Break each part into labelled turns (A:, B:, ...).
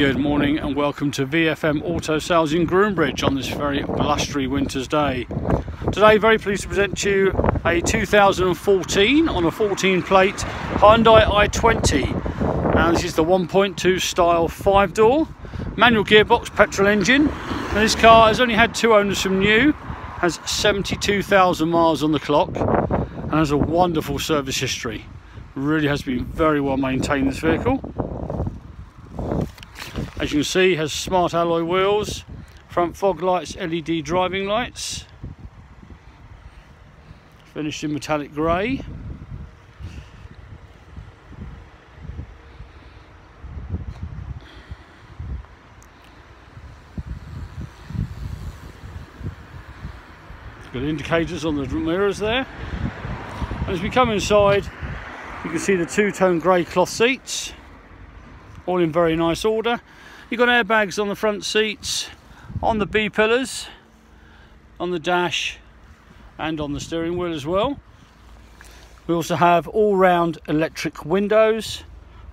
A: Good morning and welcome to VFM Auto Sales in Groombridge on this very blustery winter's day. Today very pleased to present to you a 2014 on a 14 plate Hyundai i20. Now this is the 1.2 style 5 door, manual gearbox, petrol engine. And this car has only had two owners from new, has 72,000 miles on the clock and has a wonderful service history. Really has been very well maintained this vehicle. As you can see, has smart alloy wheels, front fog lights, LED driving lights, finished in metallic grey. Got indicators on the mirrors there. And as we come inside, you can see the two-tone grey cloth seats, all in very nice order. You've got airbags on the front seats, on the B pillars, on the dash, and on the steering wheel as well. We also have all-round electric windows.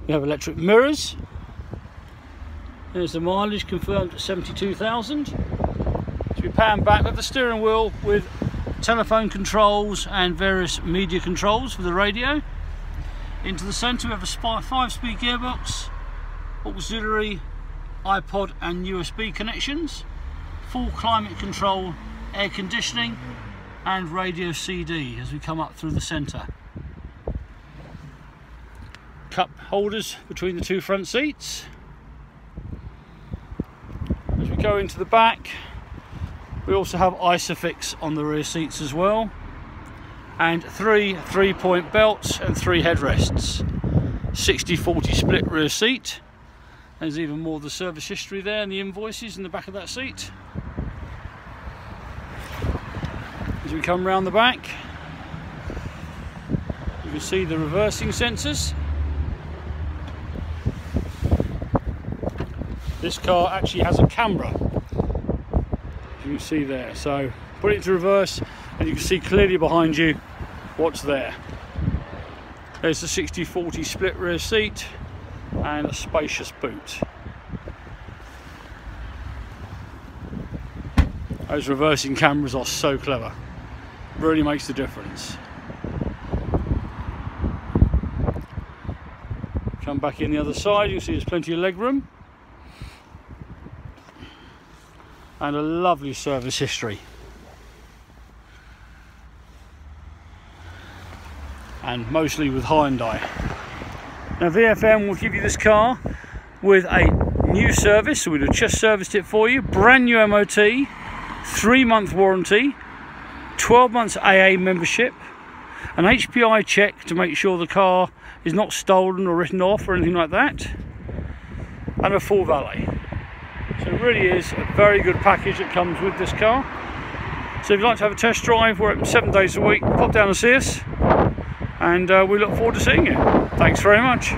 A: We have electric mirrors. There's the mileage confirmed at 72,000. So we pan back with the steering wheel with telephone controls and various media controls for the radio. Into the centre we have a five-speed gearbox, auxiliary iPod and USB connections, full climate control, air conditioning and radio CD as we come up through the centre. Cup holders between the two front seats. As we go into the back, we also have Isofix on the rear seats as well and three three-point belts and three headrests. 60-40 split rear seat there's even more of the service history there and the invoices in the back of that seat. As we come round the back, you can see the reversing sensors. This car actually has a camera, you can see there. So put it to reverse and you can see clearly behind you what's there. There's the 60-40 split rear seat and a spacious boot. Those reversing cameras are so clever. Really makes the difference. Come back in the other side, you see there's plenty of leg room. And a lovely service history. And mostly with Hyundai. Now VFM will give you this car with a new service, so we'd have just serviced it for you, brand new MOT, three month warranty, 12 months AA membership, an HPI check to make sure the car is not stolen or written off or anything like that, and a full valet. So it really is a very good package that comes with this car. So if you'd like to have a test drive, we're open seven days a week, pop down and see us and uh, we look forward to seeing you. Thanks very much.